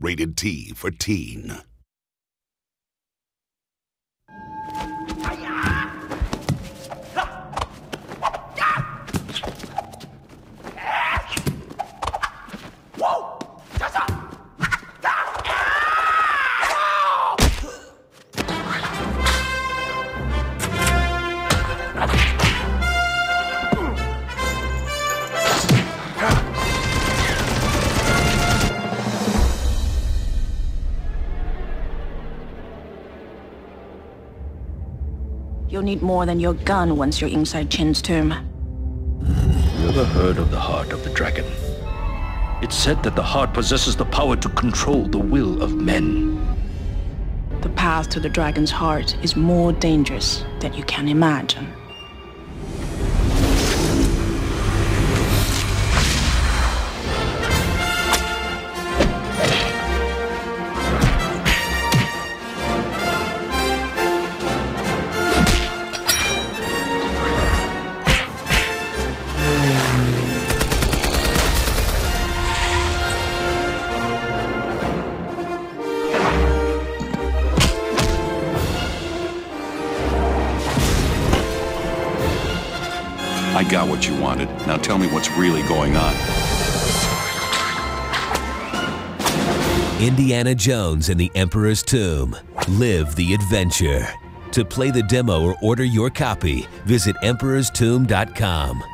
Rated T for teen. You'll need more than your gun once you're inside Qin's tomb. Hmm, you ever heard of the heart of the dragon? It's said that the heart possesses the power to control the will of men. The path to the dragon's heart is more dangerous than you can imagine. I got what you wanted. Now tell me what's really going on. Indiana Jones and the Emperor's Tomb. Live the adventure. To play the demo or order your copy, visit emperorstomb.com.